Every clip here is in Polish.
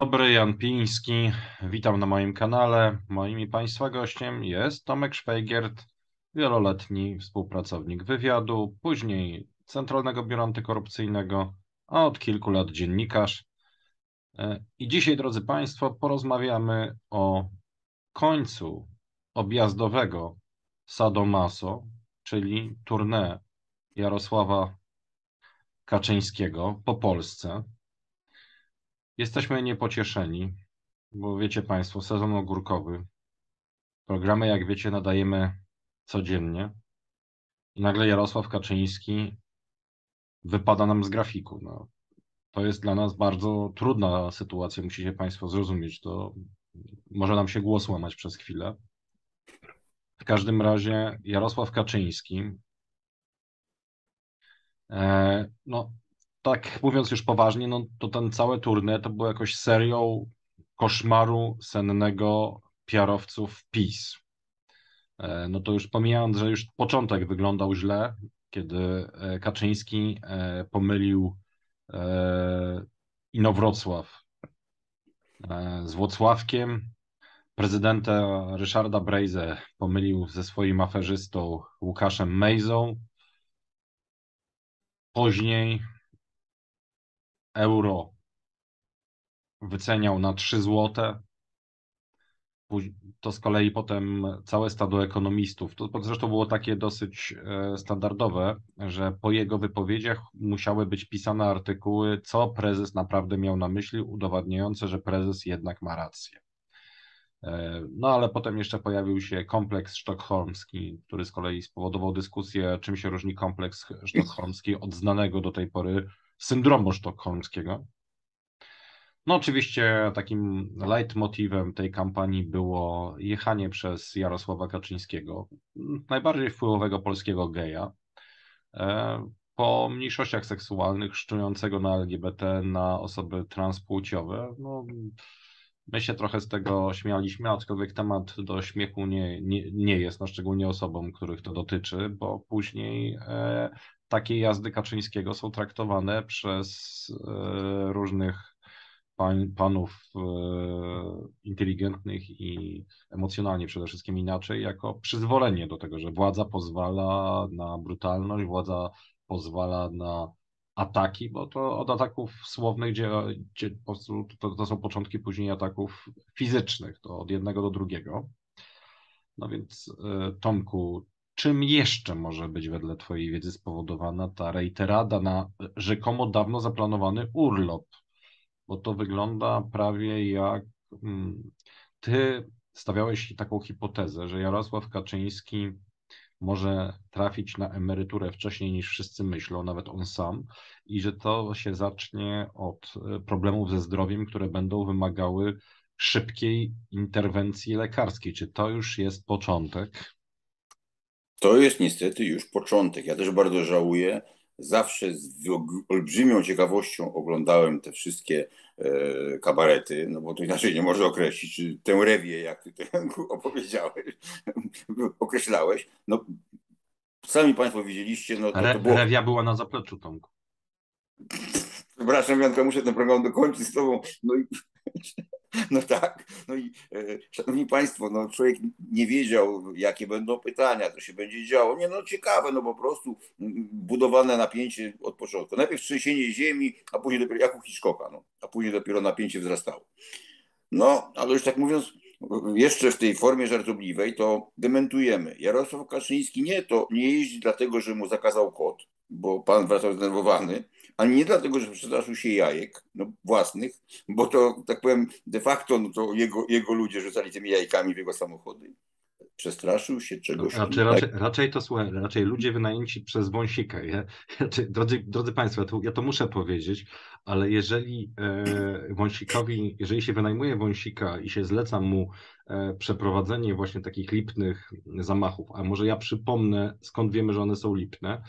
Dobry, Jan Piński. Witam na moim kanale. Moim i Państwa gościem jest Tomek Szwajgiert, wieloletni współpracownik wywiadu, później Centralnego Biura Antykorupcyjnego, a od kilku lat dziennikarz. E, I dzisiaj, drodzy Państwo, porozmawiamy o końcu objazdowego Sadomaso, czyli tournée Jarosława Kaczyńskiego po Polsce. Jesteśmy niepocieszeni, bo wiecie Państwo, sezon ogórkowy. Programy, jak wiecie, nadajemy codziennie. I nagle Jarosław Kaczyński wypada nam z grafiku. No, to jest dla nas bardzo trudna sytuacja, musicie Państwo zrozumieć. To może nam się głos łamać przez chwilę. W każdym razie Jarosław Kaczyński, e, no, tak mówiąc już poważnie, no to ten cały turniej to było jakoś serią koszmaru sennego piarowców PiS. E, no to już pomijając, że już początek wyglądał źle, kiedy e, Kaczyński e, pomylił Inowrocław z Włocławkiem, prezydenta Ryszarda Brejze pomylił ze swoim aferzystą Łukaszem Mejzą. Później euro wyceniał na 3 złote. To z kolei potem całe stado ekonomistów, to zresztą było takie dosyć e, standardowe, że po jego wypowiedziach musiały być pisane artykuły, co prezes naprawdę miał na myśli, udowadniające, że prezes jednak ma rację. E, no ale potem jeszcze pojawił się kompleks sztokholmski, który z kolei spowodował dyskusję, czym się różni kompleks sztokholmski od znanego do tej pory syndromu sztokholmskiego. No oczywiście takim leitmotivem tej kampanii było jechanie przez Jarosława Kaczyńskiego, najbardziej wpływowego polskiego geja, e, po mniejszościach seksualnych, szczującego na LGBT, na osoby transpłciowe. No, my się trochę z tego śmialiśmy, aczkolwiek temat do śmiechu nie, nie, nie jest, no szczególnie osobom, których to dotyczy, bo później e, takie jazdy Kaczyńskiego są traktowane przez e, różnych pan, panów e, inteligentnych i emocjonalnie przede wszystkim inaczej, jako przyzwolenie do tego, że władza pozwala na brutalność, władza pozwala na ataki, bo to od ataków słownych, gdzie, gdzie po prostu to, to są początki później ataków fizycznych, to od jednego do drugiego. No więc e, Tomku, czym jeszcze może być wedle Twojej wiedzy spowodowana ta reiterada na rzekomo dawno zaplanowany urlop? Bo to wygląda prawie jak hmm, Ty stawiałeś taką hipotezę, że Jarosław Kaczyński może trafić na emeryturę wcześniej niż wszyscy myślą, nawet on sam, i że to się zacznie od e, problemów ze zdrowiem, które będą wymagały szybkiej interwencji lekarskiej. Czy to już jest początek? To jest niestety już początek. Ja też bardzo żałuję. Zawsze z olbrzymią ciekawością oglądałem te wszystkie e, kabarety, no bo to inaczej nie można określić, czy tę rewię, jak ty opowiedziałeś, określałeś. No, sami Państwo widzieliście. No, to, to było... Rewia była na zapleczu, Tomku. Przepraszam, Janka, muszę ten program dokończyć z Tobą. No i No tak. No i e, szanowni Państwo, no człowiek nie wiedział, jakie będą pytania, co się będzie działo. Nie, no ciekawe, no po prostu budowane napięcie od początku. Najpierw trzęsienie ziemi, a później dopiero, jak u Hitchcocka, no, a później dopiero napięcie wzrastało. No, ale już tak mówiąc, jeszcze w tej formie żartobliwej, to dementujemy. Jarosław Kaczyński nie to nie jeździ dlatego, że mu zakazał kot, bo pan wracał zdenerwowany, ale nie dlatego, że przestraszył się jajek no, własnych, bo to, tak powiem, de facto no, to jego, jego ludzie rzucali tymi jajkami w jego samochody. Przestraszył się czegoś. Znaczy, raczej, raczej to słuchaj, raczej ludzie wynajęci przez Wąsika. Ja, ja, drodzy, drodzy Państwo, ja to, ja to muszę powiedzieć, ale jeżeli e, Wąsikowi, jeżeli się wynajmuje Wąsika i się zleca mu e, przeprowadzenie właśnie takich lipnych zamachów, a może ja przypomnę, skąd wiemy, że one są lipne,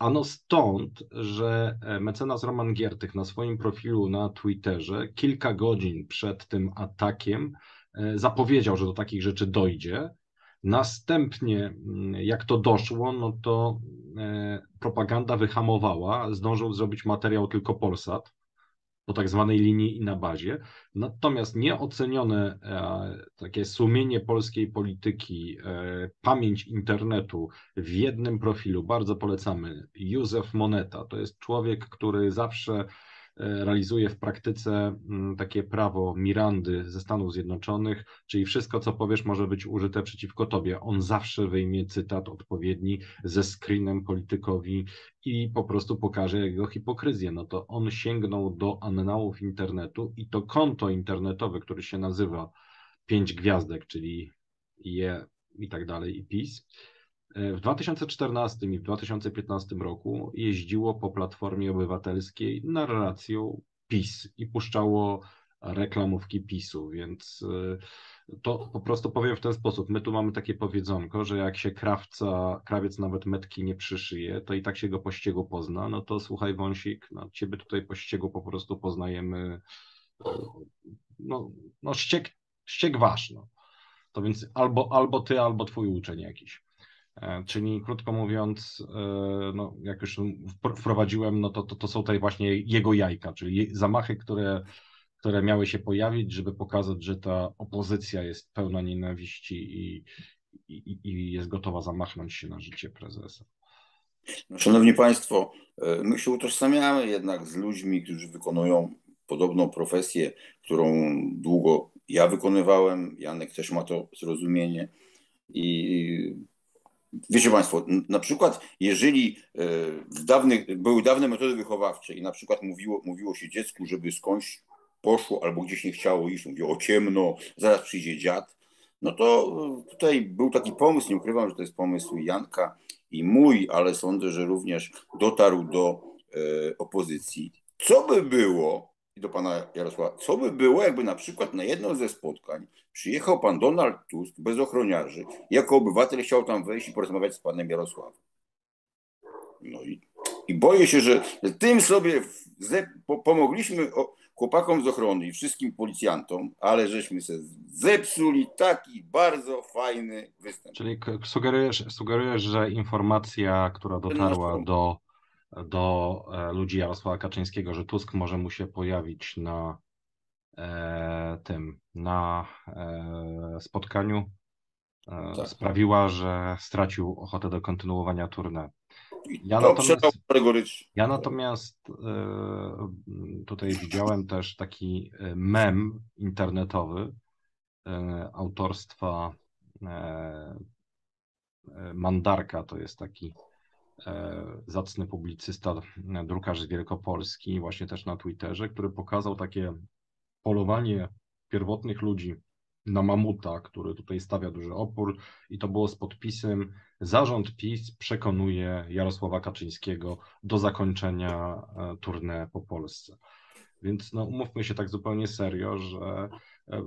Ano stąd, że e, mecenas Roman Giertych na swoim profilu na Twitterze kilka godzin przed tym atakiem e, zapowiedział, że do takich rzeczy dojdzie. Następnie, mm, jak to doszło, no to e, propaganda wyhamowała, zdążył zrobić materiał tylko Polsat. Po tak zwanej linii i na bazie. Natomiast nieocenione e, takie sumienie polskiej polityki, e, pamięć internetu w jednym profilu, bardzo polecamy. Józef Moneta to jest człowiek, który zawsze realizuje w praktyce mm, takie prawo Mirandy ze Stanów Zjednoczonych, czyli wszystko, co powiesz, może być użyte przeciwko tobie. On zawsze wyjmie cytat odpowiedni ze screenem politykowi i po prostu pokaże jego hipokryzję. No to on sięgnął do annałów internetu i to konto internetowe, które się nazywa pięć gwiazdek, czyli je i tak dalej, i PiS, w 2014 i w 2015 roku jeździło po Platformie Obywatelskiej narracją PiS i puszczało reklamówki PiSu, więc y, to po prostu powiem w ten sposób. My tu mamy takie powiedzonko, że jak się krawca, krawiec nawet metki nie przyszyje, to i tak się go po ściegu pozna. No to słuchaj Wąsik, no ciebie tutaj po ściegu po prostu poznajemy, y, no, no ścieg, ścieg wasz, no. To więc albo, albo ty, albo twój uczeń jakiś. E, czyli krótko mówiąc, e, no, jak już wprowadziłem, no to, to, to są tutaj właśnie jego jajka, czyli zamachy, które, które miały się pojawić, żeby pokazać, że ta opozycja jest pełna nienawiści i, i, i jest gotowa zamachnąć się na życie prezesa. No, szanowni Państwo, e, my się utożsamiamy jednak z ludźmi, którzy wykonują podobną profesję, którą długo ja wykonywałem. Janek też ma to zrozumienie. I Wiecie Państwo, na przykład jeżeli e, w dawnych, były dawne metody wychowawcze i na przykład mówiło, mówiło się dziecku, żeby skądś poszło albo gdzieś nie chciało iść, mówiło ciemno, zaraz przyjdzie dziad, no to tutaj był taki pomysł, nie ukrywam, że to jest pomysł Janka i mój, ale sądzę, że również dotarł do e, opozycji. Co by było, i do pana Jarosława, co by było, jakby na przykład na jedno ze spotkań przyjechał pan Donald Tusk bez ochroniarzy, jako obywatel chciał tam wejść i porozmawiać z panem Jarosławem. No i, i boję się, że tym sobie pomogliśmy chłopakom z ochrony i wszystkim policjantom, ale żeśmy się zepsuli taki bardzo fajny występ. Czyli sugerujesz, sugerujesz że informacja, która dotarła do do e, ludzi Jarosława Kaczyńskiego, że Tusk może mu się pojawić na e, tym, na e, spotkaniu, tak. sprawiła, że stracił ochotę do kontynuowania tournée. Ja natomiast, ja natomiast tutaj widziałem też taki mem internetowy autorstwa Mandarka, to jest taki zacny publicysta, e, drukarz z Wielkopolski, właśnie też na Twitterze, który pokazał takie polowanie pierwotnych ludzi na mamuta, który tutaj stawia duży opór i to było z podpisem Zarząd PiS przekonuje Jarosława Kaczyńskiego do zakończenia e, tournée po Polsce. Więc no, umówmy się tak zupełnie serio, że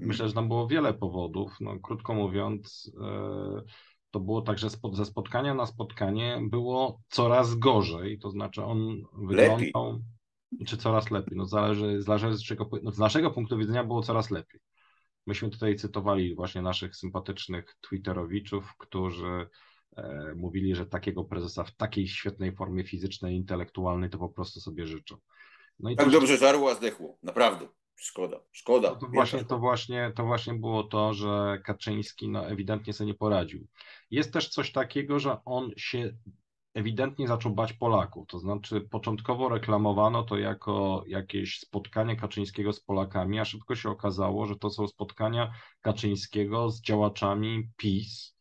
myślę, że tam było wiele powodów. No, krótko mówiąc, to było tak, że ze spotkania na spotkanie było coraz gorzej, to znaczy on wyglądał, lepiej. czy coraz lepiej, no zależy, zależy z, czego, no z naszego punktu widzenia było coraz lepiej. Myśmy tutaj cytowali właśnie naszych sympatycznych Twitterowiczów, którzy e, mówili, że takiego prezesa w takiej świetnej formie fizycznej, intelektualnej to po prostu sobie życzą. No i tak dobrze żarło, zdechło, naprawdę. Szkoda, szkoda. No to, właśnie, to, właśnie, to właśnie było to, że Kaczyński no, ewidentnie sobie nie poradził. Jest też coś takiego, że on się ewidentnie zaczął bać Polaków. To znaczy, początkowo reklamowano to jako jakieś spotkanie Kaczyńskiego z Polakami, a szybko się okazało, że to są spotkania Kaczyńskiego z działaczami PiS,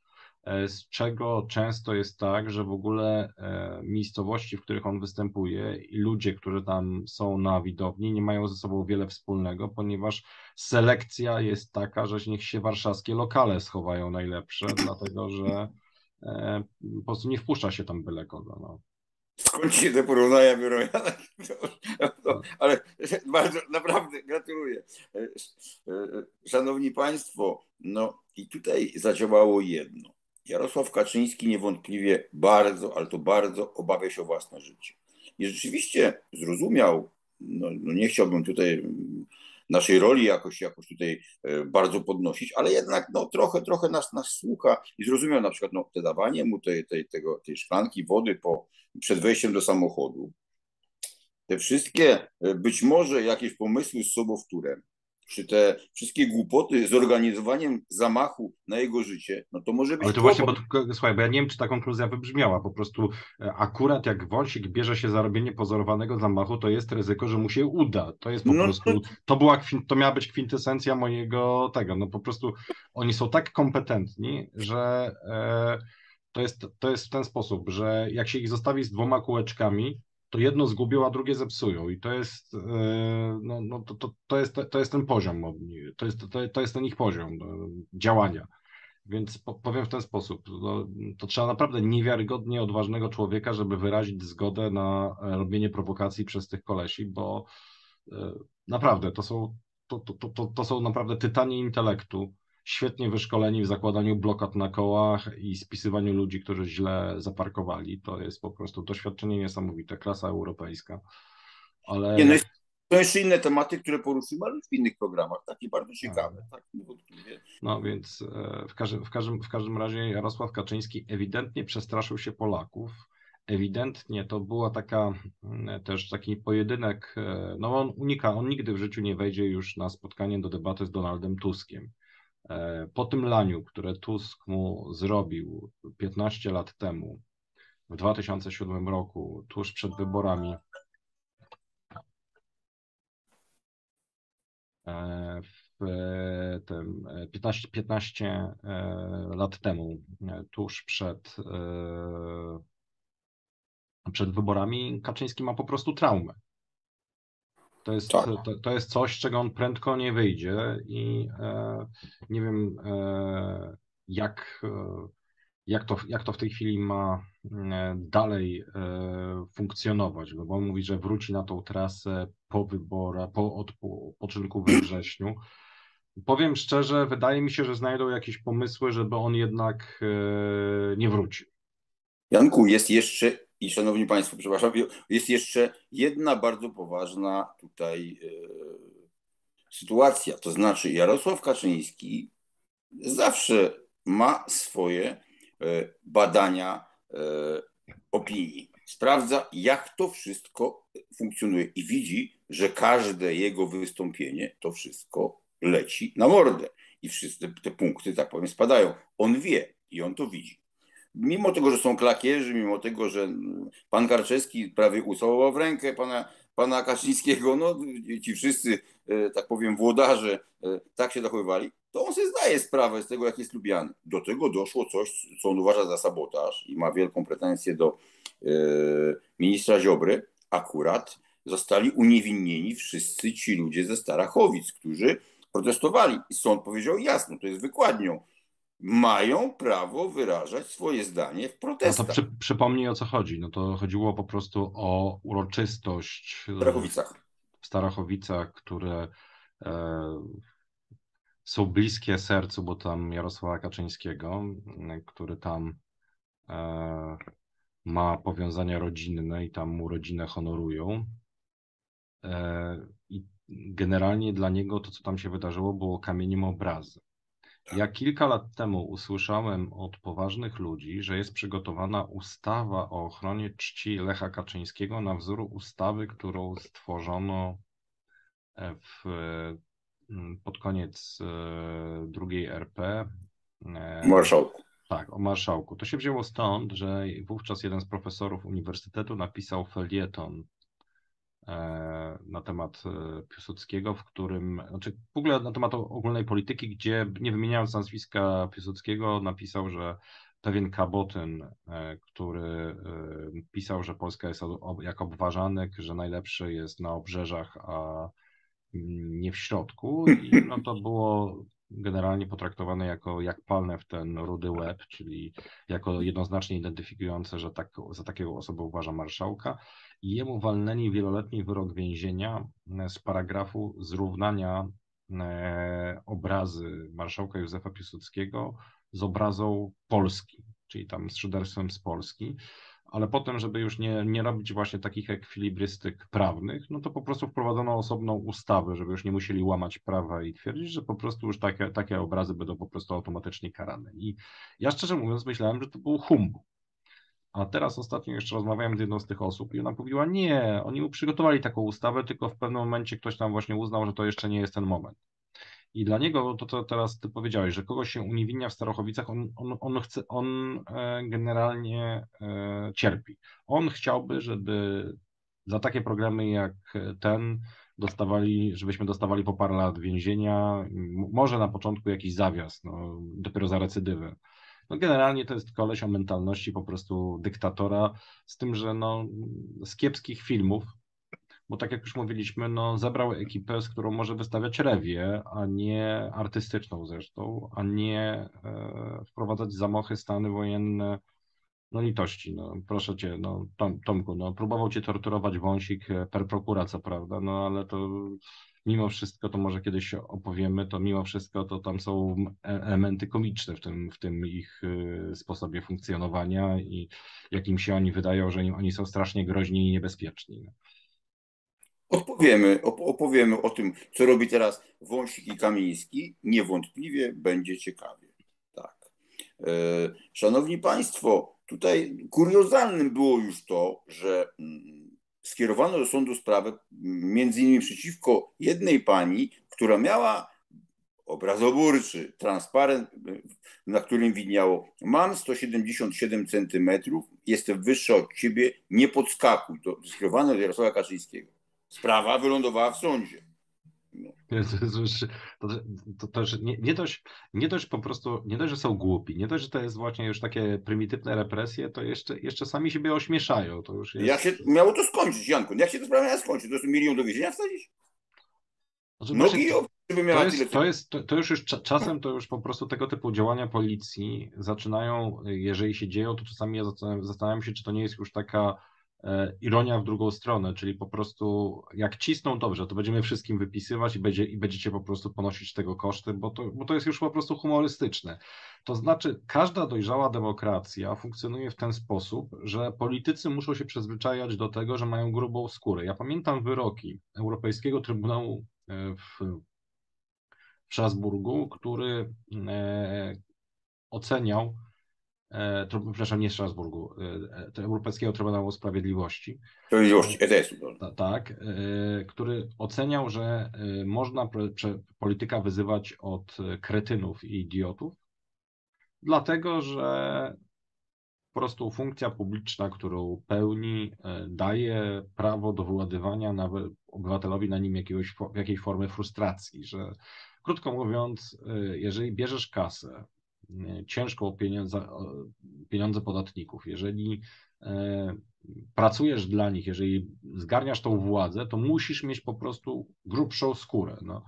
z czego często jest tak, że w ogóle e, miejscowości, w których on występuje i ludzie, którzy tam są na widowni, nie mają ze sobą wiele wspólnego, ponieważ selekcja jest taka, że niech się warszawskie lokale schowają najlepsze, dlatego że e, po prostu nie wpuszcza się tam byle kogo. No. Skąd się te porównania biorą? ale bardzo, naprawdę gratuluję. Szanowni Państwo, no i tutaj zadziałało jedno. Jarosław Kaczyński niewątpliwie bardzo, ale to bardzo obawia się o własne życie. I rzeczywiście zrozumiał, no, no nie chciałbym tutaj naszej roli jakoś, jakoś tutaj e, bardzo podnosić, ale jednak no, trochę, trochę nas, nas słucha i zrozumiał na przykład no, te dawanie mu tej, tej, tego, tej szklanki wody po, przed wejściem do samochodu. te wszystkie być może jakieś pomysły z sobowtórem, czy te wszystkie głupoty z organizowaniem zamachu na jego życie, no to może być. Ale to właśnie, bo, słuchaj, bo ja nie wiem, czy ta konkluzja wybrzmiała. Po prostu e, akurat jak Wąsik bierze się za robienie pozorowanego zamachu, to jest ryzyko, że mu się uda. To jest po no, prostu, to, była, to miała być kwintesencja mojego tego. No po prostu oni są tak kompetentni, że e, to, jest, to jest w ten sposób, że jak się ich zostawi z dwoma kółeczkami, to jedno zgubią, a drugie zepsują. I to jest, e, no, no to, to, to, jest, to jest ten poziom, to jest, to, to jest ten ich poziom no, działania. Więc powiem w ten sposób, no, to trzeba naprawdę niewiarygodnie odważnego człowieka, żeby wyrazić zgodę na robienie prowokacji przez tych kolesi, bo e, naprawdę to są, to, to, to, to są naprawdę tytanie intelektu, świetnie wyszkoleni w zakładaniu blokad na kołach i spisywaniu ludzi, którzy źle zaparkowali. To jest po prostu doświadczenie niesamowite, klasa europejska. Ale... Nie, no jest, to jeszcze inne tematy, które poruszymy, ale w innych programach, takie bardzo ciekawe. Tak, no więc e, w każdym, w, każdym, w każdym razie Jarosław Kaczyński ewidentnie przestraszył się Polaków. Ewidentnie to była taka mm, też taki pojedynek, e, no on unika, on nigdy w życiu nie wejdzie już na spotkanie do debaty z Donaldem Tuskiem po tym laniu, które Tusk mu zrobił 15 lat temu, w 2007 roku, tuż przed wyborami, e, w tym 15, 15 e, lat temu, tuż przed, przed wyborami, Kaczyński ma po prostu traumę. To jest, tak. to, to, jest coś, czego on prędko nie wyjdzie i e, nie wiem, e, jak, e, jak, to, jak to w tej chwili ma e, dalej e, funkcjonować, bo on mówi, że wróci na tą trasę po wyborach, po odpoczynku we wrześniu. Powiem szczerze, wydaje mi się, że znajdą jakieś pomysły, żeby on jednak e, nie wrócił. Janku, jest jeszcze i szanowni Państwo, przepraszam, jest jeszcze jedna bardzo poważna tutaj e, sytuacja. To znaczy, Jarosław Kaczyński zawsze ma swoje e, badania e, opinii. Sprawdza, jak to wszystko funkcjonuje i widzi, że każde jego wystąpienie to wszystko leci na mordę. I wszystkie te punkty, tak powiem, spadają. On wie i on to widzi mimo tego, że są klakierzy, mimo tego, że pan Karczewski prawie ucałował w rękę pana, pana Kaczyńskiego, no ci wszyscy, e, tak powiem, włodarze e, tak się zachowywali, to on sobie zdaje sprawę z tego, jak jest lubiany. Do tego doszło coś, co on uważa za sabotaż i ma wielką pretensję do e, ministra Ziobry. Akurat zostali uniewinnieni wszyscy ci ludzie ze Starachowic, którzy protestowali. I sąd powiedział jasno, to jest wykładnią mają prawo wyrażać swoje zdanie w protestach. No to przy, przypomnij o co chodzi. No to chodziło po prostu o uroczystość w Starachowicach, w Starachowicach które e, są bliskie sercu, bo tam Jarosława Kaczyńskiego, który tam e, ma powiązania rodzinne i tam mu rodzinę honorują. E, I generalnie dla niego to, co tam się wydarzyło, było kamieniem obrazy. Ja kilka lat temu usłyszałem od poważnych ludzi, że jest przygotowana ustawa o ochronie czci Lecha Kaczyńskiego na wzór ustawy, którą stworzono e, w, mm, pod koniec e, drugiej RP. E, marszałku. Tak, o marszałku. To się wzięło stąd, że wówczas jeden z profesorów uniwersytetu napisał felieton E, na temat e, Piłsudskiego, w którym, znaczy w ogóle na temat ogólnej polityki, gdzie nie wymieniając nazwiska Piłsudskiego, napisał, że pewien Kabotyn, e, który pisał, że Polska jest jak obważanek, że najlepszy jest na obrzeżach, a nie w środku. I no to było generalnie potraktowane jako jak palne w ten rudy łeb, czyli jako jednoznacznie identyfikujące, że tak, za takiego osobę uważa marszałka. I jemu walnęli wieloletni wyrok więzienia z paragrafu zrównania e, obrazy marszałka Józefa Piłsudskiego z obrazą Polski, czyli tam z szyderstwem z Polski, ale potem, żeby już nie, nie robić właśnie takich ekwilibrystyk prawnych, no to po prostu wprowadzono osobną ustawę, żeby już nie musieli łamać prawa i twierdzić, że po prostu już takie, takie obrazy będą po prostu automatycznie karane. I ja szczerze mówiąc myślałem, że to był humbug A teraz ostatnio jeszcze rozmawiałem z jedną z tych osób i ona mówiła, nie, oni przygotowali taką ustawę, tylko w pewnym momencie ktoś tam właśnie uznał, że to jeszcze nie jest ten moment. I dla niego to, co teraz ty powiedziałeś, że kogoś się uniewinnia w Starachowicach, on, on, on, chce, on e, generalnie e, cierpi. On chciałby, żeby za takie programy jak ten dostawali, żebyśmy dostawali po parę lat więzienia, może na początku jakiś zawias, no, dopiero za recydywę. No generalnie to jest koleś o mentalności po prostu dyktatora, z tym, że no, z kiepskich filmów, bo tak jak już mówiliśmy, no, zebrał ekipę, z którą może wystawiać rewie, a nie artystyczną zresztą, a nie e, wprowadzać zamochy, stany wojenne. No litości, no proszę cię, no Tom, Tomku, no próbował cię torturować wąsik e, per prokura, co prawda, no ale to mimo wszystko, to może kiedyś opowiemy, to mimo wszystko to tam są e, elementy komiczne w tym, w tym ich e, sposobie funkcjonowania i jakim się oni wydają, że oni są strasznie groźni i niebezpieczni. Odpowiemy, opowiemy o tym, co robi teraz Wąsik i Kamiński. Niewątpliwie będzie ciekawie. Tak. E, szanowni Państwo, tutaj kuriozalnym było już to, że mm, skierowano do sądu sprawę między innymi przeciwko jednej pani, która miała obrazoburczy transparent, na którym widniało mam 177 centymetrów, jestem wyższa od ciebie, nie podskakuj. To skierowane do Jarosława Kaczyńskiego. Sprawa wylądowała w sądzie. No. To, to, to, nie, nie, dość, nie dość po prostu, nie dość, że są głupi, nie dość, że to jest właśnie już takie prymitywne represje, to jeszcze, jeszcze sami siebie ośmieszają. To już jest... Jak się miało to skończyć, Janku? Jak się to sprawa miała skończyć? To jest milion do więzienia wsadzić? Znaczy, Nogi żeby miała to jest, tyle... to, jest to, to, już, już czasem to już po prostu tego typu działania policji zaczynają, jeżeli się dzieją, to czasami ja zastanawiam się, czy to nie jest już taka ironia w drugą stronę, czyli po prostu jak cisną dobrze, to będziemy wszystkim wypisywać i, będzie, i będziecie po prostu ponosić tego koszty, bo to, bo to jest już po prostu humorystyczne. To znaczy, każda dojrzała demokracja funkcjonuje w ten sposób, że politycy muszą się przyzwyczajać do tego, że mają grubą skórę. Ja pamiętam wyroki Europejskiego Trybunału e, w, w Strasburgu, który e, oceniał e, przepraszam, nie Strasburgu, e, Europejskiego Trybunału Sprawiedliwości. Sprawiedliwości, ETS. Ta, tak, e, który oceniał, że e, można polityka wyzywać od kretynów i idiotów, dlatego że po prostu funkcja publiczna, którą pełni, e, daje prawo do wyładywania nawet obywatelowi na nim jakiegoś, jakiejś formy frustracji, że krótko mówiąc, e, jeżeli bierzesz kasę, ciężko o pieniądze, pieniądze podatników. Jeżeli e, pracujesz dla nich, jeżeli zgarniasz tą władzę, to musisz mieć po prostu grubszą skórę. No.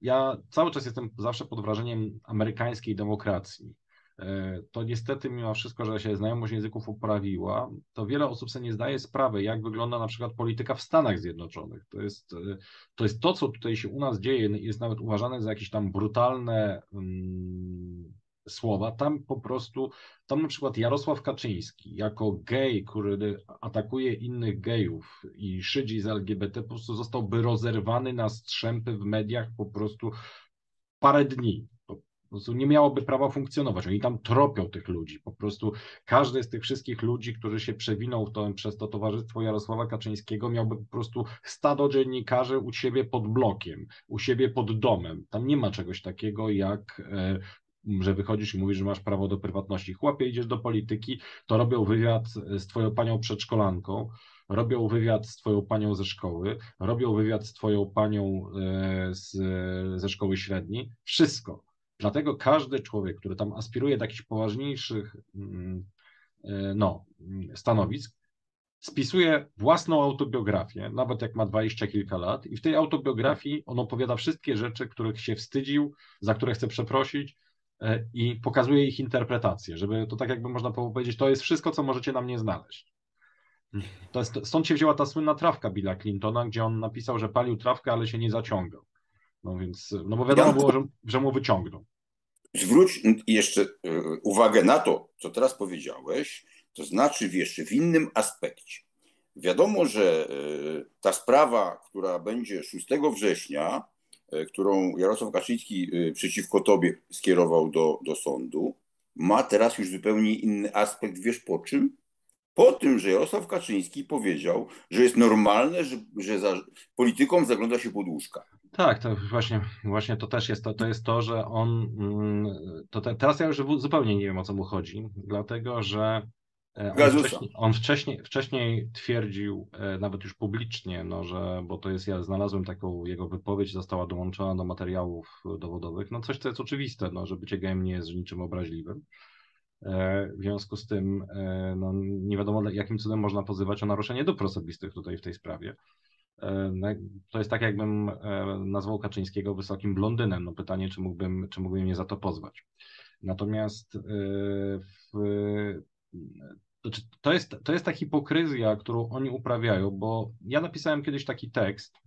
Ja cały czas jestem zawsze pod wrażeniem amerykańskiej demokracji. E, to niestety, mimo wszystko, że się znajomość języków poprawiła, to wiele osób sobie nie zdaje sprawy, jak wygląda na przykład polityka w Stanach Zjednoczonych. To jest e, to, jest to co tutaj się u nas dzieje, jest nawet uważane za jakieś tam brutalne. Um, słowa. Tam po prostu, tam na przykład Jarosław Kaczyński, jako gej, który atakuje innych gejów i szydzi z LGBT, po prostu zostałby rozerwany na strzępy w mediach po prostu parę dni. Po prostu nie miałoby prawa funkcjonować. Oni tam tropią tych ludzi. Po prostu każdy z tych wszystkich ludzi, którzy się przewinął to, przez to towarzystwo Jarosława Kaczyńskiego, miałby po prostu stado dziennikarzy u siebie pod blokiem, u siebie pod domem. Tam nie ma czegoś takiego jak e, że wychodzisz i mówisz, że masz prawo do prywatności. Chłopie, idziesz do polityki, to robią wywiad z twoją panią przedszkolanką, robią wywiad z twoją panią ze szkoły, robią wywiad z twoją panią e, z, ze szkoły średniej. Wszystko. Dlatego każdy człowiek, który tam aspiruje do jakichś poważniejszych mm, e, no, stanowisk, spisuje własną autobiografię, nawet jak ma dwadzieścia kilka lat, i w tej autobiografii on opowiada wszystkie rzeczy, których się wstydził, za które chce przeprosić, i pokazuje ich interpretację, żeby to tak jakby można powiedzieć, to jest wszystko, co możecie na mnie znaleźć. To jest, stąd się wzięła ta słynna trawka Billa Clintona, gdzie on napisał, że palił trawkę, ale się nie zaciągał. No więc, no bo wiadomo było, że, że mu wyciągnął. Zwróć jeszcze e, uwagę na to, co teraz powiedziałeś, to znaczy jeszcze w innym aspekcie. Wiadomo, że e, ta sprawa, która będzie 6 września, E, którą Jarosław Kaczyński e, przeciwko tobie skierował do, do sądu, ma teraz już zupełnie inny aspekt. Wiesz po czym? po tym, że Jarosław Kaczyński powiedział, że jest normalne, że, że za polityką zagląda się pod łóżka. Tak, to właśnie, właśnie to też jest to, to jest to, że on, mm, to te, teraz ja już zupełnie nie wiem o co mu chodzi, dlatego że e, on wcześniej, on wcześniej, wcześniej twierdził, e, nawet już publicznie, no, że, bo to jest, ja znalazłem taką jego wypowiedź, została dołączona do materiałów dowodowych, no coś, co jest oczywiste, no, że bycie gejem nie jest niczym obraźliwym. E, w związku z tym no, nie wiadomo, jakim cudem można pozywać o naruszenie dóbr osobistych tutaj w tej sprawie. E, no, to jest tak, jakbym e, nazwał Kaczyńskiego wysokim blondynem. No pytanie, czy mógłbym, czy mógłbym mnie za to pozwać. Natomiast e, w, to, jest, to jest ta hipokryzja, którą oni uprawiają, bo ja napisałem kiedyś taki tekst,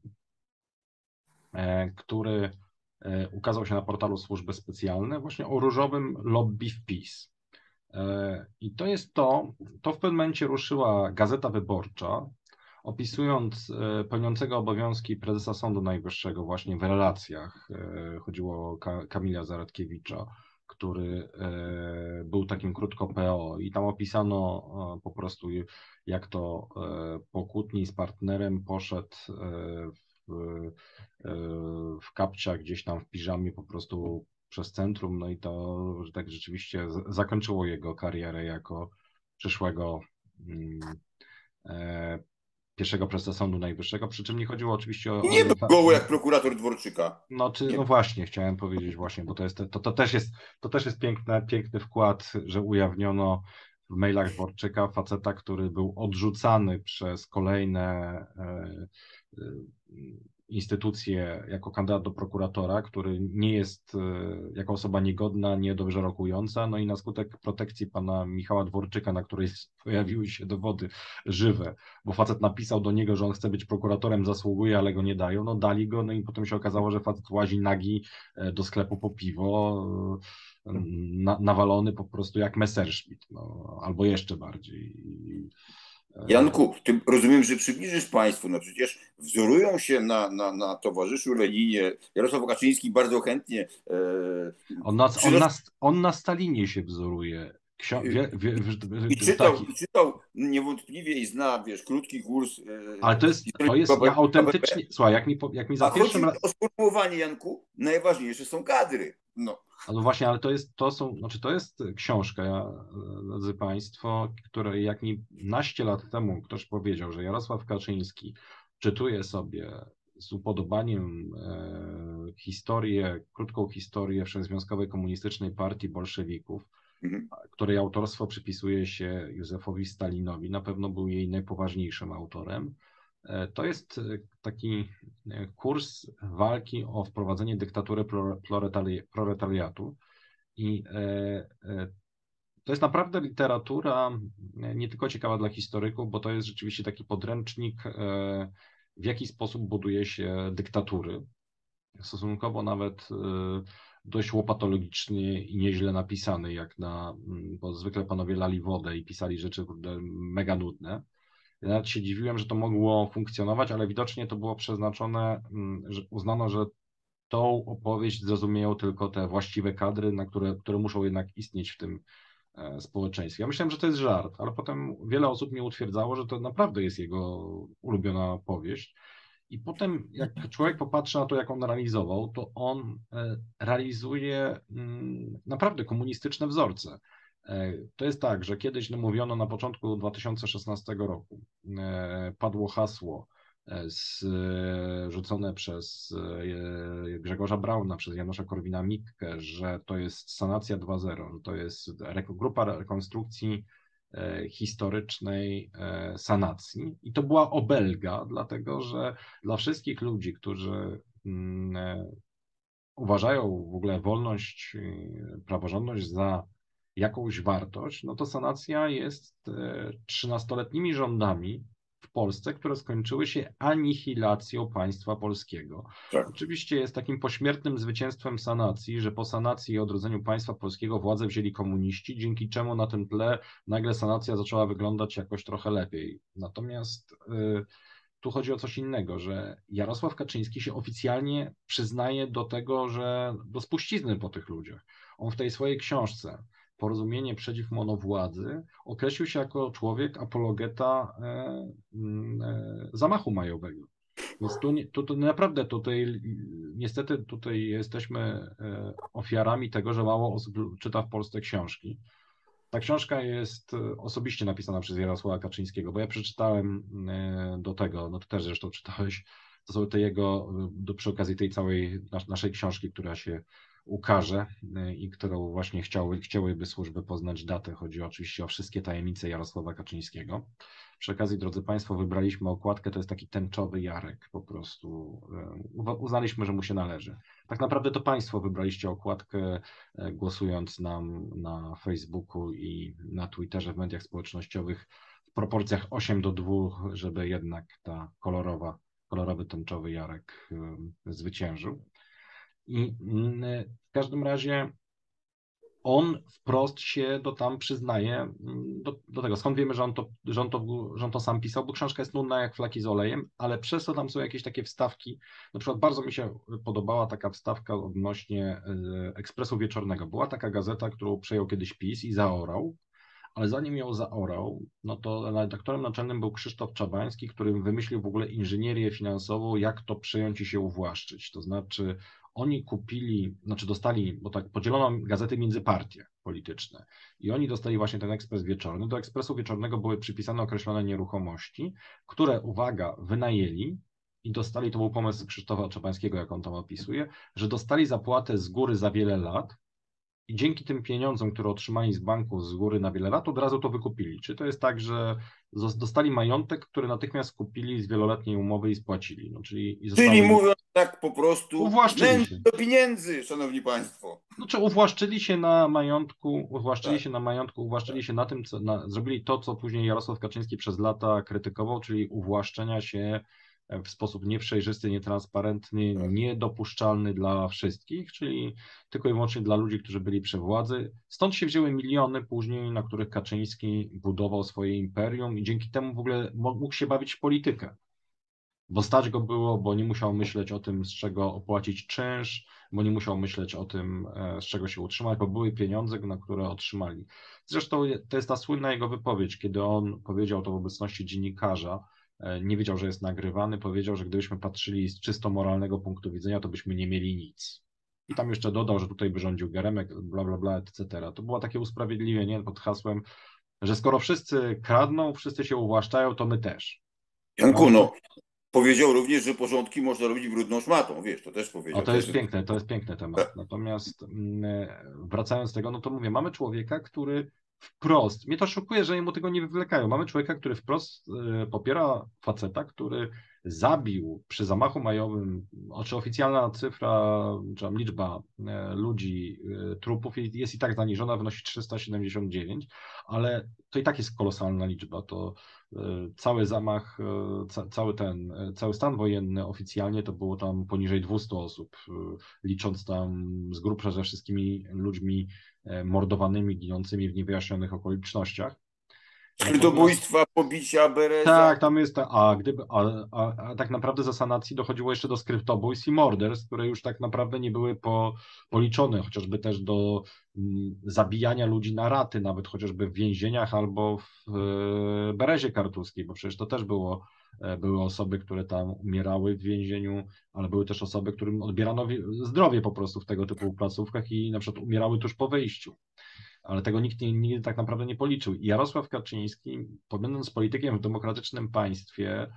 który ukazał się na portalu Służby Specjalne, właśnie o różowym lobby w PiS. I to jest to, to w pewnym momencie ruszyła Gazeta Wyborcza, opisując e, pełniącego obowiązki prezesa Sądu Najwyższego właśnie w relacjach, e, chodziło o Kamila Zaradkiewicza, który e, był takim krótko PO i tam opisano po prostu jak to po kłótni z partnerem poszedł w, w kapciach gdzieś tam w piżamie po prostu przez centrum, no i to że tak rzeczywiście zakończyło jego karierę jako przyszłego mm, pierwszego prezesa Sądu Najwyższego, przy czym nie chodziło oczywiście o... Nie było jak prokurator Dworczyka. No, czy, no właśnie, chciałem powiedzieć właśnie, bo to, jest, to, to, też jest, to też jest piękne, piękny wkład, że ujawniono w mailach Dworczyka faceta, który był odrzucany przez kolejne e, e, instytucję jako kandydat do prokuratora, który nie jest e, jako osoba niegodna, nie dobrze rokująca, no i na skutek protekcji pana Michała Dworczyka, na której pojawiły się dowody żywe, bo facet napisał do niego, że on chce być prokuratorem, zasługuje, ale go nie dają, no dali go, no i potem się okazało, że facet łazi nagi e, do sklepu po piwo, e, na, nawalony po prostu jak Messerschmitt, no, albo jeszcze bardziej. Janku, ty rozumiem, że przybliżysz Państwu, no przecież wzorują się na, na, na towarzyszu Leninie. Jarosław Kaczyński bardzo chętnie. E, on, na, on, na, on na Stalinie się wzoruje. Ksio... Wie, wie, wie, I, czytał, taki... czytał niewątpliwie i zna, wiesz, krótki kurs. E, Ale to jest, to jest ja autentycznie. Słuchaj, jak mi, jak mi za A pierwszym. O sformułowanie, Janku, najważniejsze są kadry. No. No właśnie, ale to jest, to są, znaczy to jest książka, drodzy Państwo, której jak mi naście lat temu ktoś powiedział, że Jarosław Kaczyński czytuje sobie z upodobaniem e, historię, krótką historię Wszechzwiązkowej Komunistycznej Partii Bolszewików, mhm. której autorstwo przypisuje się Józefowi Stalinowi, na pewno był jej najpoważniejszym autorem. E, to jest e, taki e, kurs walki o wprowadzenie dyktatury proletariatu. I to jest naprawdę literatura nie tylko ciekawa dla historyków, bo to jest rzeczywiście taki podręcznik, w jaki sposób buduje się dyktatury. Stosunkowo nawet dość łopatologicznie i nieźle napisany, jak na, bo zwykle panowie lali wodę i pisali rzeczy mega nudne. Ja nawet się dziwiłem, że to mogło funkcjonować, ale widocznie to było przeznaczone, mm, że uznano, że tą opowieść zrozumieją tylko te właściwe kadry, na które, które muszą jednak istnieć w tym e, społeczeństwie. Ja myślałem, że to jest żart, ale potem wiele osób mnie utwierdzało, że to naprawdę jest jego ulubiona powieść. I potem, jak człowiek popatrzy na to, jak on realizował, to on e, realizuje mm, naprawdę komunistyczne wzorce. E, to jest tak, że kiedyś no, mówiono na początku 2016 roku, e, padło hasło e, z, rzucone przez Grzegorza Brauna, przez Janusza Korwina-Mikke, że to jest sanacja 2.0, że to jest grupa rekonstrukcji historycznej sanacji. I to była obelga, dlatego że dla wszystkich ludzi, którzy mm, uważają w ogóle wolność, praworządność za jakąś wartość, no to sanacja jest 13-letnimi e, rządami w Polsce, które skończyły się anihilacją państwa polskiego. Tak. Oczywiście jest takim pośmiertnym zwycięstwem sanacji, że po sanacji i odrodzeniu państwa polskiego władzę wzięli komuniści, dzięki czemu na tym tle nagle sanacja zaczęła wyglądać jakoś trochę lepiej. Natomiast y, tu chodzi o coś innego, że Jarosław Kaczyński się oficjalnie przyznaje do tego, że do spuścizny po tych ludziach. On w tej swojej książce porozumienie przeciw monowładzy, określił się jako człowiek apologeta e, e, zamachu majowego. Więc tu, tu, tu naprawdę tutaj niestety tutaj jesteśmy e, ofiarami tego, że mało osób czyta w Polsce książki. Ta książka jest osobiście napisana przez Jarosława Kaczyńskiego, bo ja przeczytałem do tego, no to też zresztą czytałeś, to są te jego, do, przy okazji tej całej naszej książki, która się ukaże y, i którą właśnie chciały, chciałyby służby poznać datę. Chodzi oczywiście o wszystkie tajemnice Jarosława Kaczyńskiego. Przy okazji, drodzy Państwo, wybraliśmy okładkę, to jest taki tęczowy Jarek po prostu. Y, uznaliśmy, że mu się należy. Tak naprawdę to Państwo wybraliście okładkę, y, głosując nam na Facebooku i na Twitterze, w mediach społecznościowych w proporcjach 8 do 2, żeby jednak ta kolorowa, kolorowy tęczowy Jarek zwyciężył. I mm, w każdym razie on wprost się do tam przyznaje mm, do, do, tego. Skąd wiemy, że on, to, że, on to, że on to sam pisał? Bo książka jest nudna jak flaki z olejem, ale przez to tam są jakieś takie wstawki. Na przykład bardzo mi się podobała taka wstawka odnośnie e, Ekspresu Wieczornego. Była taka gazeta, którą przejął kiedyś PiS i zaorał, ale zanim ją zaorał, no to redaktorem naczelnym był Krzysztof Czabański, który wymyślił w ogóle inżynierię finansową, jak to przejąć i się uwłaszczyć. To znaczy oni kupili, znaczy dostali, bo tak podzielono gazety między partie polityczne i oni dostali właśnie ten ekspres wieczorny. Do ekspresu wieczornego były przypisane określone nieruchomości, które, uwaga, wynajęli i dostali, to był pomysł Krzysztofa Czapańskiego, jak on tam opisuje, że dostali zapłatę z góry za wiele lat i dzięki tym pieniądzom, które otrzymali z banku z góry na wiele lat, od razu to wykupili. Czy to jest tak, że dostali majątek, który natychmiast kupili z wieloletniej umowy i spłacili? No, czyli, i zostały... czyli mówiąc tak po prostu, uwłaszczyli się. do pieniędzy, szanowni państwo. Znaczy uwłaszczyli się na majątku, uwłaszczyli tak. się na majątku, uwłaszczyli się na tym, co na, zrobili to, co później Jarosław Kaczyński przez lata krytykował, czyli uwłaszczenia się w sposób nieprzejrzysty, nietransparentny, tak. niedopuszczalny dla wszystkich, czyli tylko i wyłącznie dla ludzi, którzy byli przy władzy. Stąd się wzięły miliony później, na których Kaczyński budował swoje imperium i dzięki temu w ogóle mógł się bawić w politykę. Bo stać go było, bo nie musiał myśleć o tym, z czego opłacić czynsz, bo nie musiał myśleć o tym, e, z czego się utrzymać, bo były pieniądze, na które otrzymali. Zresztą to jest ta słynna jego wypowiedź, kiedy on powiedział to w obecności dziennikarza, nie wiedział, że jest nagrywany, powiedział, że gdybyśmy patrzyli z czysto moralnego punktu widzenia, to byśmy nie mieli nic. I tam jeszcze dodał, że tutaj by rządził Geremek, bla, bla, bla, etc. To było takie usprawiedliwienie pod hasłem, że skoro wszyscy kradną, wszyscy się uwłaszczają, to my też. Janku, no, powiedział również, że porządki można robić brudną szmatą, wiesz, to też powiedział. O, to jest piękne, to jest piękny temat. Tak. Natomiast mm, wracając do tego, no to mówię, mamy człowieka, który wprost, mnie to szokuje, że mu tego nie wywlekają. Mamy człowieka, który wprost e, popiera faceta, który zabił przy zamachu majowym, czy oficjalna cyfra, czy liczba e, ludzi, e, trupów jest i tak zaniżona, wynosi 379, ale to i tak jest kolosalna liczba. To cały zamach, cały ten, cały stan wojenny oficjalnie to było tam poniżej 200 osób, licząc tam z grubsza ze wszystkimi ludźmi E, mordowanymi, ginącymi w niewyjaśnionych okolicznościach. Skrytobójstwa, pobicia, bereza. Tak, tam jest, ta, a, gdyby, a, a, a, tak naprawdę za sanacji dochodziło jeszcze do skryptobójstw i morderstw, które już tak naprawdę nie były po, policzone, chociażby też do m, mm, zabijania ludzi na raty, nawet chociażby w więzieniach albo w e, Berezie Kartuskiej, bo przecież to też było E, były osoby, które tam umierały w więzieniu, ale były też osoby, którym odbierano zdrowie po prostu w tego typu placówkach i na przykład umierały tuż po wyjściu. Ale tego nikt nigdy tak naprawdę nie policzył. I Jarosław Kaczyński, będąc politykiem w demokratycznym państwie,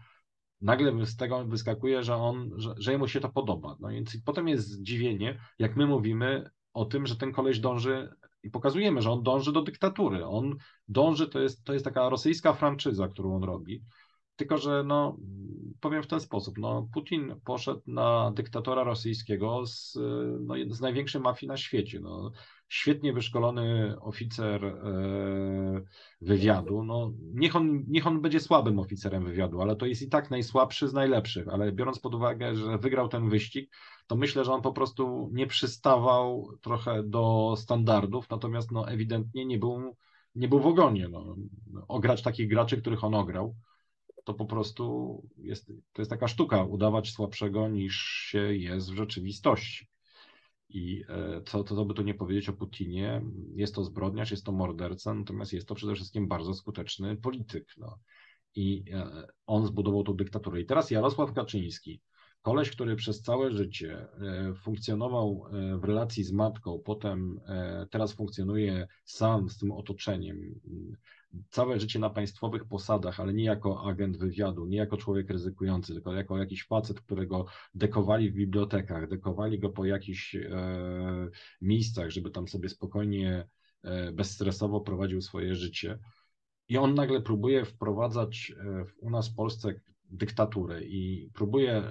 nagle z tego wyskakuje, że on, że, że jemu się to podoba. No więc potem jest zdziwienie, jak my mówimy o tym, że ten koleś dąży i pokazujemy, że on dąży do dyktatury. On dąży, to jest, to jest taka rosyjska franczyza, którą on robi. Tylko, że no, powiem w ten sposób, no, Putin poszedł na dyktatora rosyjskiego z, no, z największej mafii na świecie. No, świetnie wyszkolony oficer e, wywiadu. No, niech, on, niech on będzie słabym oficerem wywiadu, ale to jest i tak najsłabszy z najlepszych. Ale biorąc pod uwagę, że wygrał ten wyścig, to myślę, że on po prostu nie przystawał trochę do standardów, natomiast no, ewidentnie nie był, nie był w ogonie. No. Ograć takich graczy, których on ograł to po prostu jest, to jest taka sztuka, udawać słabszego niż się jest w rzeczywistości. I e, co, co by tu nie powiedzieć o Putinie, jest to zbrodniarz, jest to morderca, natomiast jest to przede wszystkim bardzo skuteczny polityk. No. I e, on zbudował tą dyktaturę. I teraz Jarosław Kaczyński, koleś, który przez całe życie e, funkcjonował w relacji z matką, potem teraz funkcjonuje sam z tym otoczeniem, całe życie na państwowych posadach, ale nie jako agent wywiadu, nie jako człowiek ryzykujący, tylko jako jakiś facet, którego dekowali w bibliotekach, dekowali go po jakichś e, miejscach, żeby tam sobie spokojnie, e, bezstresowo prowadził swoje życie. I on nagle próbuje wprowadzać e, u nas w Polsce dyktaturę i próbuje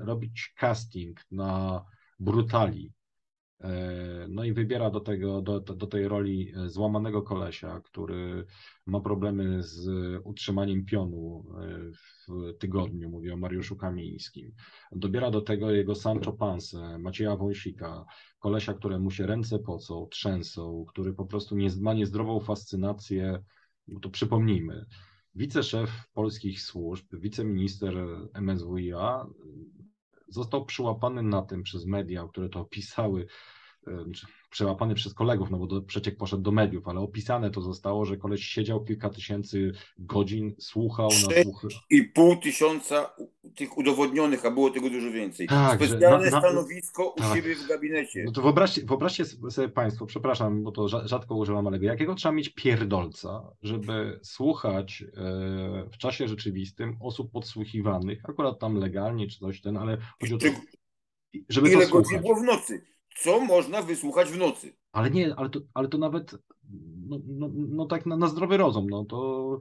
robić casting na brutali, no i wybiera do, tego, do, do tej roli e, złamanego kolesia, który ma problemy z utrzymaniem pionu e, w tygodniu, mówię o Mariuszu Kamińskim. Dobiera do tego jego Sancho Pansę, Macieja Wąsika, kolesia, któremu się ręce pocą, trzęsą, który po prostu nie, ma niezdrową fascynację, bo to przypomnijmy, wiceszef polskich służb, wiceminister MSWiA został przyłapany na tym przez media, które to opisały, przełapany przez kolegów, no bo do, przeciek poszedł do mediów, ale opisane to zostało, że koleś siedział kilka tysięcy godzin, słuchał na słuch... i pół tysiąca tych udowodnionych, a było tego dużo więcej. Tak, Specjalne na, na, stanowisko u tak. siebie w gabinecie. No to wyobraźcie, wyobraźcie sobie Państwo, przepraszam, bo to rzadko używam, ale jakiego trzeba mieć pierdolca, żeby słuchać e, w czasie rzeczywistym osób podsłuchiwanych, akurat tam legalnie czy coś ten, ale chodzi o to, żeby Ile godzin było w nocy? co można wysłuchać w nocy. Ale nie, ale to, ale to nawet no, no, no tak na, na, zdrowy rozum, no to,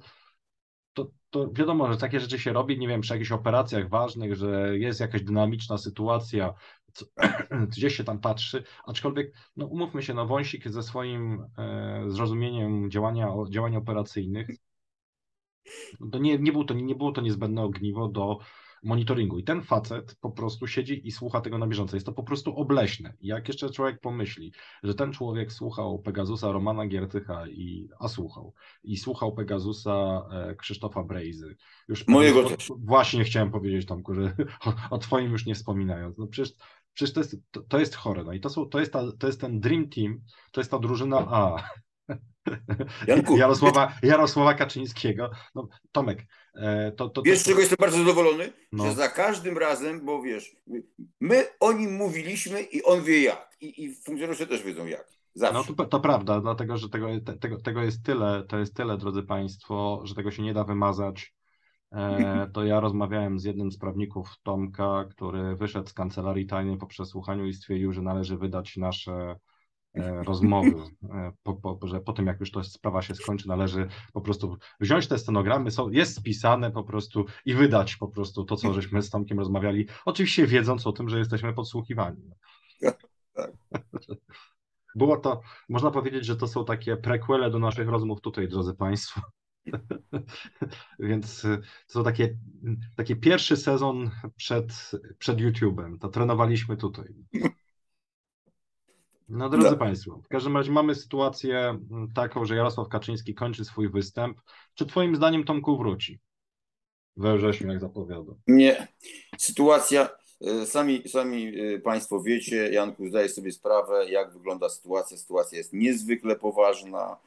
to, wiadomo, że takie rzeczy się robi, nie wiem, przy jakichś operacjach ważnych, że jest jakaś dynamiczna sytuacja, co, gdzieś się tam patrzy, aczkolwiek, no umówmy się, no Wąsik ze swoim e, zrozumieniem działania, działań operacyjnych, no to nie, nie, było to, nie było to niezbędne ogniwo do monitoringu. I ten facet po prostu siedzi i słucha tego na bieżąco. Jest to po prostu obleśne. Jak jeszcze człowiek pomyśli, że ten człowiek słuchał Pegasusa Romana Giertycha i, a słuchał, i słuchał Pegasusa e, Krzysztofa Brejzy. Już Mojego też. Właśnie chciałem powiedzieć Tomku, że o, o twoim już nie wspominając. No przecież Przecież to jest, to, to, jest chore. No i to, są, to, jest ta, to jest ten Dream Team, to jest ta drużyna A. Janku, Jarosława, Jarosława Kaczyńskiego. No, Tomek, to, to, Wiesz, czego jestem bardzo zadowolony? No. Że za każdym razem, bo wiesz, my o nim mówiliśmy i on wie jak. I, i funkcjonariusze też wiedzą jak. Zawsze. No to, to prawda, dlatego że tego, tego, tego jest tyle, to jest tyle, drodzy Państwo, że tego się nie da wymazać. E, to ja rozmawiałem z jednym z prawników Tomka, który wyszedł z kancelarii tajnej po przesłuchaniu i stwierdził, że należy wydać nasze E, rozmowy, e, po, po, że po tym jak już to sprawa się skończy, należy po prostu wziąć te stenogramy, są, jest spisane po prostu i wydać po prostu to, co żeśmy z Tomkiem rozmawiali, oczywiście wiedząc o tym, że jesteśmy podsłuchiwani. Było to, można powiedzieć, że to są takie prequele do naszych rozmów tutaj, drodzy Państwo. Więc e, to są takie, taki pierwszy sezon przed, przed YouTube'em. To trenowaliśmy tutaj. No drodzy no. Państwo, w każdym razie mamy sytuację mm, taką, że Jarosław Kaczyński kończy swój występ. Czy Twoim zdaniem Tomku wróci? We wrześniu, jak zapowiadał. Nie. Sytuacja, e, sami, sami e, Państwo wiecie, Janku zdaje sobie sprawę, jak wygląda sytuacja. Sytuacja jest niezwykle poważna.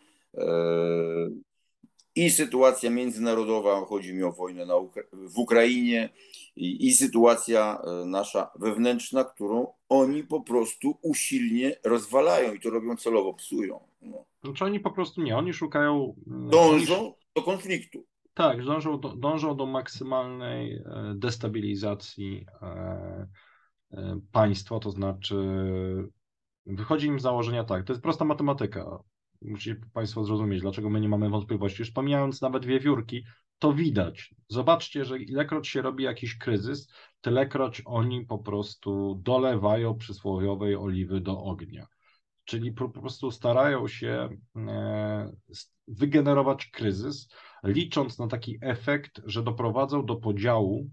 E, I sytuacja międzynarodowa, chodzi mi o wojnę na, w Ukrainie, i, i sytuacja nasza wewnętrzna, którą oni po prostu usilnie rozwalają i to robią celowo, psują. No. Znaczy oni po prostu nie, oni szukają... Mm, dążą do konfliktu. Tak, dążą do, dążą do maksymalnej e, destabilizacji e, e, państwa, to znaczy wychodzi im z założenia tak, to jest prosta matematyka. Musicie Państwo zrozumieć, dlaczego my nie mamy wątpliwości. Już pomijając nawet wiewiórki, to widać. Zobaczcie, że ilekroć się robi jakiś kryzys, tylekroć oni po prostu dolewają przysłowiowej oliwy do ognia. Czyli po prostu starają się e, wygenerować kryzys, licząc na taki efekt, że doprowadzą do podziału.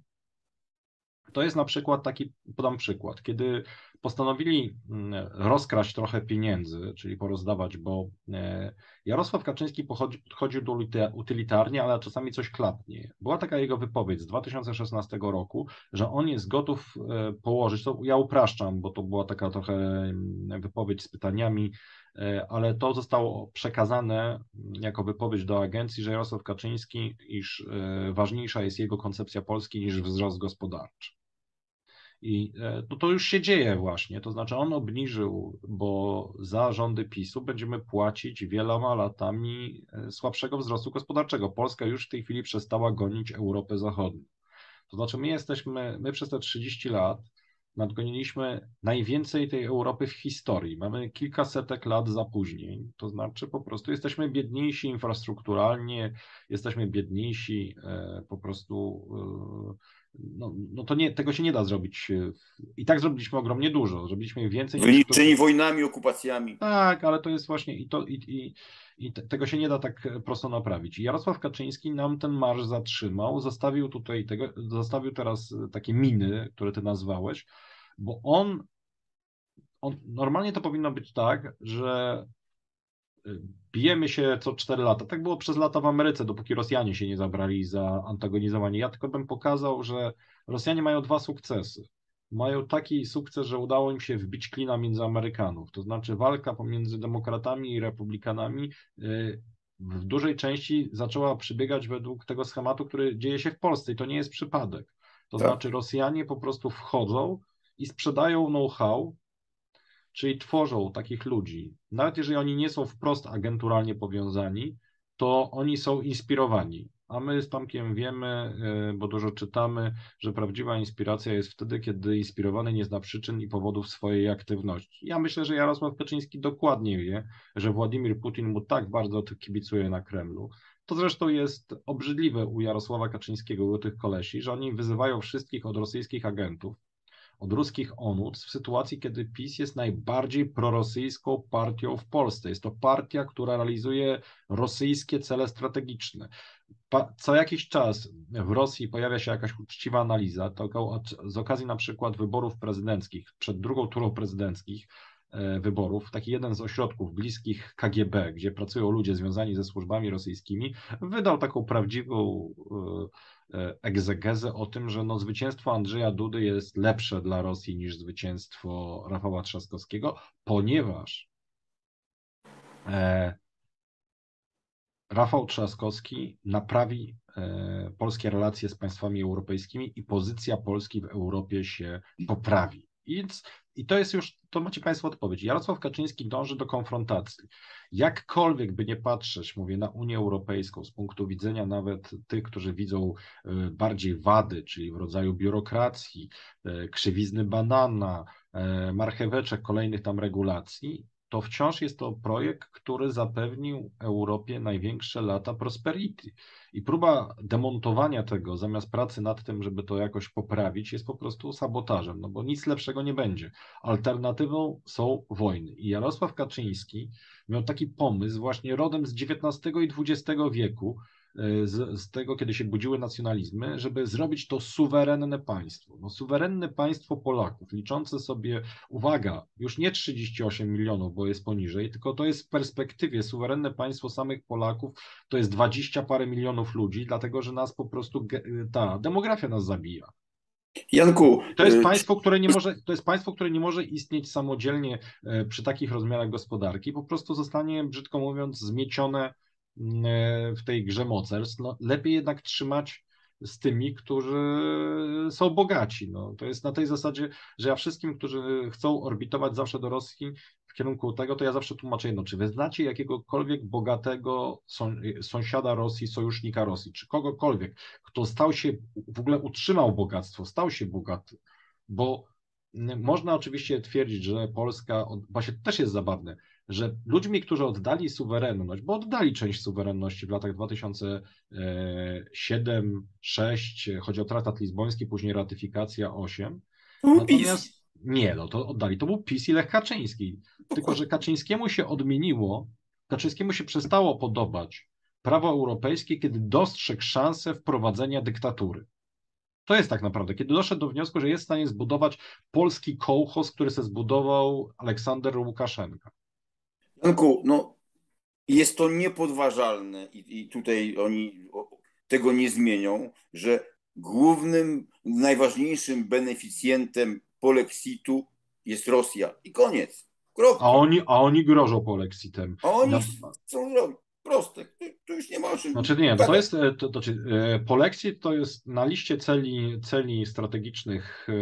To jest na przykład taki, podam przykład, kiedy postanowili mm, rozkraść trochę pieniędzy, czyli porozdawać, bo e, Jarosław Kaczyński podchodził do utylitarnie, ale czasami coś klapnie. Była taka jego wypowiedź z 2016 roku, że on jest gotów e, położyć, to ja upraszczam, bo to była taka trochę mm, wypowiedź z pytaniami, e, ale to zostało przekazane jako wypowiedź do agencji, że Jarosław Kaczyński, iż ważniejsza jest jego koncepcja Polski niż wzrost gospodarczy. I e, to, to już się dzieje właśnie, to znaczy on obniżył, bo za rządy PiSu będziemy płacić wieloma latami e, słabszego wzrostu gospodarczego. Polska już w tej chwili przestała gonić Europę Zachodnią. To znaczy my jesteśmy, my przez te 30 lat nadgoniliśmy najwięcej tej Europy w historii. Mamy kilkasetek lat zapóźnień, to znaczy po prostu jesteśmy biedniejsi infrastrukturalnie, jesteśmy biedniejsi e, po prostu no, no to nie, tego się nie da zrobić. I tak zrobiliśmy ogromnie dużo, zrobiliśmy więcej. Wyniszczeni wojnami, okupacjami. Tak, ale to jest właśnie i to i, i, i tego się nie da tak prosto naprawić. I Jarosław Kaczyński nam ten marsz zatrzymał, zostawił tutaj tego, zostawił teraz takie miny, które ty nazwałeś, bo on, on normalnie to powinno być tak, że bijemy się co 4 lata. Tak było przez lata w Ameryce, dopóki Rosjanie się nie zabrali za antagonizowanie. Ja tylko bym pokazał, że Rosjanie mają dwa sukcesy. Mają taki sukces, że udało im się wbić klina między Amerykanów. To znaczy walka pomiędzy demokratami i republikanami y, w dużej części zaczęła przybiegać według tego schematu, który dzieje się w Polsce i to nie jest przypadek. To tak. znaczy Rosjanie po prostu wchodzą i sprzedają know-how, czyli tworzą takich ludzi, nawet jeżeli oni nie są wprost agenturalnie powiązani, to oni są inspirowani. A my z Tomkiem wiemy, e, bo dużo czytamy, że prawdziwa inspiracja jest wtedy, kiedy inspirowany nie zna przyczyn i powodów swojej aktywności. Ja myślę, że Jarosław Kaczyński dokładnie wie, że Władimir Putin mu tak bardzo kibicuje na Kremlu. To zresztą jest obrzydliwe u Jarosława Kaczyńskiego, u tych kolesi, że oni wyzywają wszystkich od rosyjskich agentów, od ruskich onuc w sytuacji, kiedy PiS jest najbardziej prorosyjską partią w Polsce. Jest to partia, która realizuje rosyjskie cele strategiczne. Co jakiś czas w Rosji pojawia się jakaś uczciwa analiza, to z okazji na przykład wyborów prezydenckich, przed drugą turą prezydenckich, wyborów, taki jeden z ośrodków bliskich KGB, gdzie pracują ludzie związani ze służbami rosyjskimi, wydał taką prawdziwą e, E, egzegezę o tym, że no, zwycięstwo Andrzeja Dudy jest lepsze dla Rosji niż zwycięstwo Rafała Trzaskowskiego, ponieważ e, Rafał Trzaskowski naprawi e, polskie relacje z państwami europejskimi i pozycja Polski w Europie się poprawi. I to jest już, to macie Państwo odpowiedź. Jarosław Kaczyński dąży do konfrontacji. Jakkolwiek by nie patrzeć, mówię, na Unię Europejską z punktu widzenia nawet tych, którzy widzą y, bardziej wady, czyli w rodzaju biurokracji, y, krzywizny banana, y, marcheweczek, kolejnych tam regulacji, to wciąż jest to projekt, który zapewnił Europie największe lata prosperity. I próba demontowania tego zamiast pracy nad tym, żeby to jakoś poprawić, jest po prostu sabotażem, no bo nic lepszego nie będzie. Alternatywą są wojny. I Jarosław Kaczyński miał taki pomysł, właśnie rodem z XIX i XX wieku, z, z, tego, kiedy się budziły nacjonalizmy, żeby zrobić to suwerenne państwo. No, suwerenne państwo Polaków, liczące sobie, uwaga, już nie 38 milionów, bo jest poniżej, tylko to jest w perspektywie suwerenne państwo samych Polaków, to jest 20 parę milionów ludzi, dlatego że nas po prostu ta demografia nas zabija. Janku, to jest y, państwo, które nie może, to jest państwo, które nie może istnieć samodzielnie e, przy takich rozmiarach gospodarki, po prostu zostanie, brzydko mówiąc, zmiecione E, w tej grze mocarstw, no, lepiej jednak trzymać z tymi, którzy są bogaci. No, to jest na tej zasadzie, że ja wszystkim, którzy chcą orbitować zawsze do Rosji w kierunku tego, to ja zawsze tłumaczę jedno, czy wy znacie jakiegokolwiek bogatego sąsiada Rosji, sojusznika Rosji, czy kogokolwiek, kto stał się, w ogóle utrzymał bogactwo, stał się bogaty, bo można oczywiście twierdzić, że Polska, właśnie też jest zabawne, że ludźmi, którzy oddali suwerenność, bo oddali część suwerenności w latach 2007, 2006, chodzi o traktat lizboński, później ratyfikacja 8. Natomiast nie, no to oddali. To był PiS i Lech Kaczyński. Tylko, że Kaczyńskiemu się odmieniło, Kaczyńskiemu się przestało podobać prawo europejskie, kiedy dostrzegł szansę wprowadzenia dyktatury. To jest tak naprawdę, kiedy doszedł do wniosku, że jest w stanie zbudować polski kołchoz, który sobie zbudował Aleksander Łukaszenka. Janku, no jest to niepodważalne i, i tutaj oni tego nie zmienią, że głównym, najważniejszym beneficjentem polexitu jest Rosja. I koniec. Kropka. A oni, a oni grożą polexitem. A oni Na- chcą zrobić. Proste. Tu już nie ma o czym. Znaczy nie, to, to jest, e, to, to, znaczy, e, Polexit to jest na liście celi, celi strategicznych e,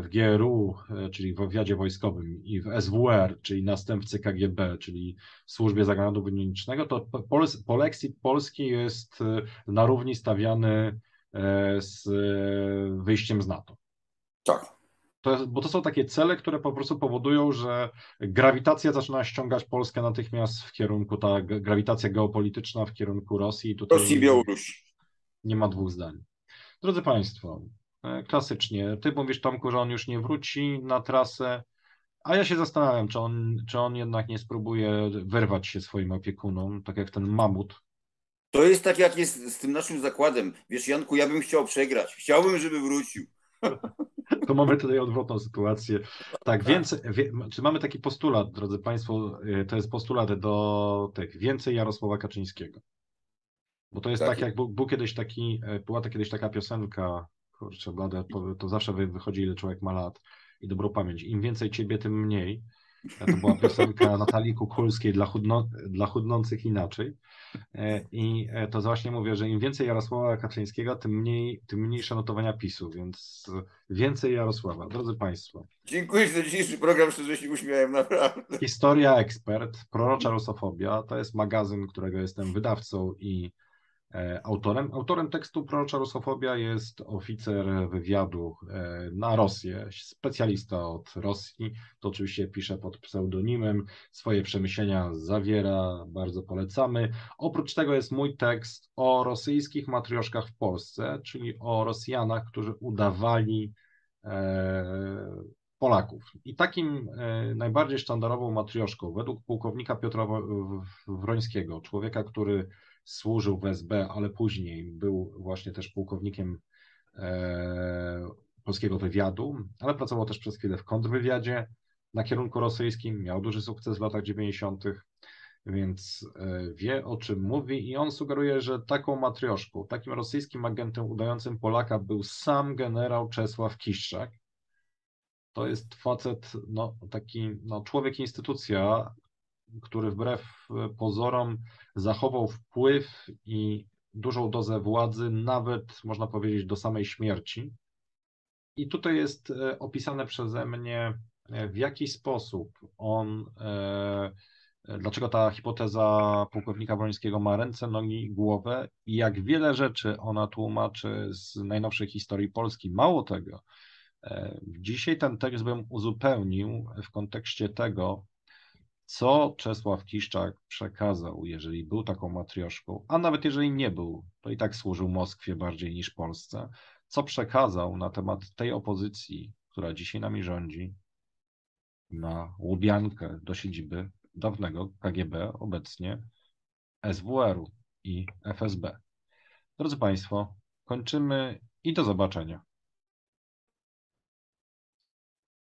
w GRU, czyli w wywiadzie wojskowym i w SWR, czyli następcy KGB, czyli Służbie Zagranicznego Wewnętrznego, to Pol- Polexit polski jest na równi stawiany z wyjściem z NATO. Tak. To bo to są takie cele, które po prostu powodują, że grawitacja zaczyna ściągać Polskę natychmiast w kierunku, ta grawitacja geopolityczna w kierunku Rosji. Tutaj Rosji i Białorusi. nie ma dwóch zdań. Drodzy Państwo, e, klasycznie, Ty mówisz Tomku, że on już nie wróci na trasę, a ja się zastanawiam, czy on, czy on jednak nie spróbuje wyrwać się swoim opiekunom, tak jak ten mamut. To jest tak, jak jest z tym naszym zakładem. Wiesz, Janku, ja bym chciał przegrać. Chciałbym, żeby wrócił. To mamy tutaj odwrotną sytuację. Tak, więcej, wie, czy mamy taki postulat, drodzy Państwo, y, to jest postulat do tych, więcej Jarosława Kaczyńskiego. Bo to jest Tak tak, jak był, był kiedyś taki, e, była to kiedyś taka piosenka, kurczę, blade, to, zawsze wy- wychodzi, ile człowiek ma lat i dobrą pamięć. Im więcej ciebie, tym mniej. To była piosenka Natalii Kukulskiej dla, chudno, dla chudnących inaczej. E, I e, to właśnie mówię, że im więcej Jarosława Kaczyńskiego, tym mniej, tym mniejsze notowania PiSu, więc więcej Jarosława. Drodzy Państwo, Dziękuję za dzisiejszy program, szczerze się uśmiałem, naprawdę. Historia Ekspert, Prorocza Rusofobia, to jest magazyn, którego jestem wydawcą i autorem. Autorem tekstu Prorocza Rusofobia jest oficer wywiadu e, na Rosję, specjalista od Rosji. To oczywiście pisze pod pseudonimem, swoje przemyślenia zawiera, bardzo polecamy. Oprócz tego jest mój tekst o rosyjskich matrioszkach w Polsce, czyli o Rosjanach, którzy udawali e, Polaków. I takim e, najbardziej sztandarową matrioszką, według pułkownika Piotra Wrońskiego, człowieka, który służył w SB, ale później był właśnie też pułkownikiem e, polskiego wywiadu, ale pracował też przez chwilę w kontrwywiadzie na kierunku rosyjskim, miał duży sukces w latach 90., więc e, wie o czym mówi i on sugeruje, że taką matrioszką, takim rosyjskim agentem udającym Polaka był sam generał Czesław Kiszczak, to jest facet, no, taki no, człowiek instytucja, który wbrew e, pozorom zachował wpływ i dużą dozę władzy, nawet można powiedzieć do samej śmierci. I tutaj jest e, opisane przeze mnie, e, w jaki sposób on, dlaczego ta hipoteza pułkownika Wrońskiego ma ręce, nogi, głowę i jak wiele rzeczy ona tłumaczy z najnowszej historii Polski. Mało tego, Dzisiaj ten tekst bym uzupełnił w kontekście tego, co Czesław Kiszczak przekazał, jeżeli był taką matrioszką, a nawet jeżeli nie był, to i tak służył Moskwie bardziej niż Polsce, co przekazał na temat tej opozycji, która dzisiaj nami rządzi, na łubiankę do siedziby dawnego KGB, obecnie SWR-u i FSB. Drodzy Państwo, kończymy i do zobaczenia.